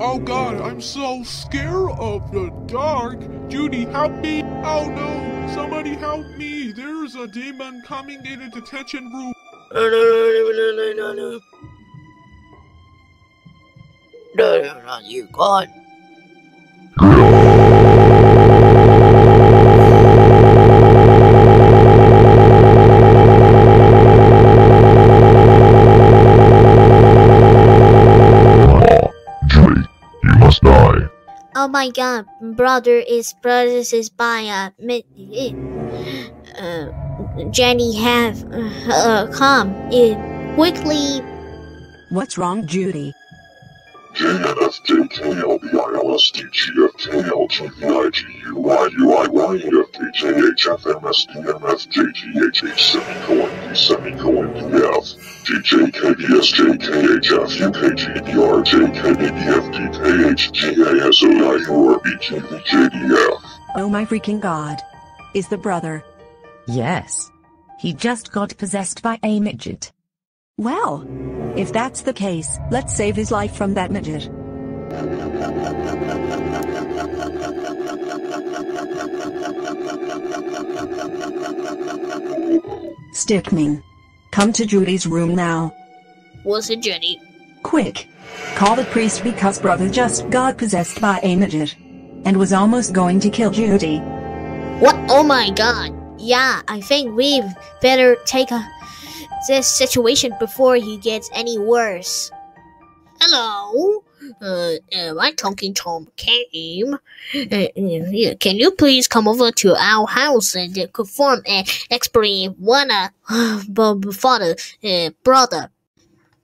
Oh god, I'm so scared of the dark. Judy, help me. Oh no, somebody help me. There's a demon coming in the detention room. No, no, no, no, no, no, no. No, no, not you, God. My god, brother is brothers is by a mi- uh Jenny have uh, uh come in quickly. What's wrong, Judy? JNFJKLBILSTGFKLGYUIYNFKJHFMSDMFJGHH semicolon D semicolon DF JJKBSJKHFUKGBR JKBDFDKHGASOIURBGVJDF Oh my freaking god. Is the brother? Yes. He just got possessed by a midget. Well, if that's the case, let's save his life from that midget. Stickmin. Come to Judy's room now. Was it Jenny? Quick. Call the priest because brother just got possessed by a midget. And was almost going to kill Judy. What? Oh my god. Yeah, I think we've better take a, this situation before he gets any worse. Hello? Uh, am I talking Tom Came? Uh, can you please come over to our house and uh, perform an experiment but before the uh, brother?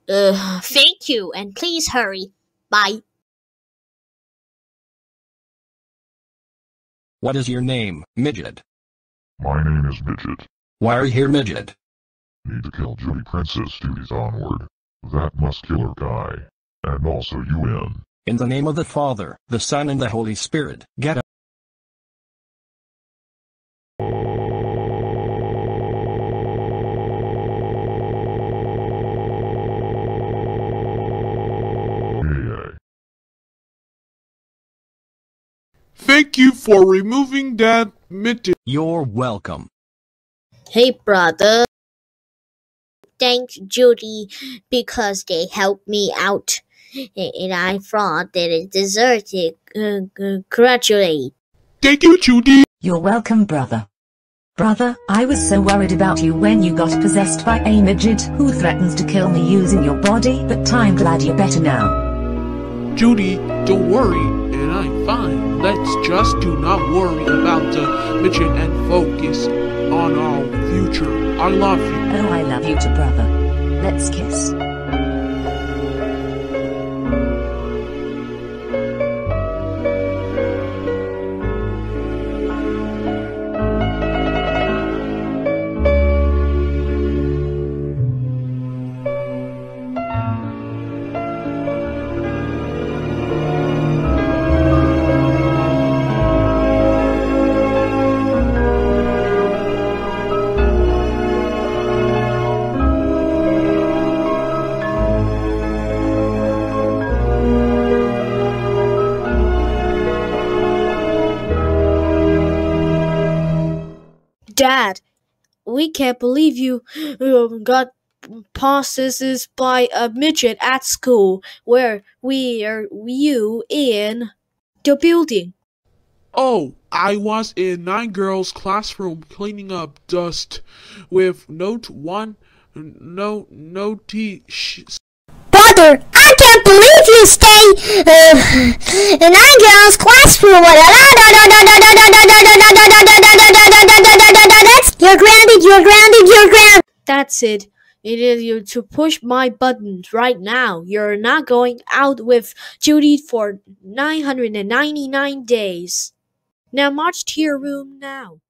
Uh, thank you, and please hurry. Bye. What is your name, midget? My name is Midget. Why are you here, midget? Need to kill Judy Princess duties onward. That muscular guy. And also you In In the name of the Father, the Son, and the Holy Spirit, get up. Thank you for removing that midget. You're welcome. Hey, brother. Thanks, Judy, because they helped me out. And I thought that it deserved to uh, congratulate. Thank you, Judy. You're welcome, brother. Brother, I was so worried about you when you got possessed by a midget who threatens to kill me using your body, but I'm glad you're better now. Judy, don't worry, and I'm fine. Let's just do not worry about the mission and focus on our future. I love you. Oh, I love you too, brother. Let's kiss. Dad, we can't believe you um, got possessed by a midget at school. Where we are you in the building? Oh, I was in Nine Girls' classroom cleaning up dust with note one, no, no T. Sh- Brother, I can't believe you stay uh, in Nine Girls' classroom. That's you're grounded. You're grounded. You're grounded. That's it. It is you to push my buttons right now. You're not going out with Judy for 999 days. Now march to your room now.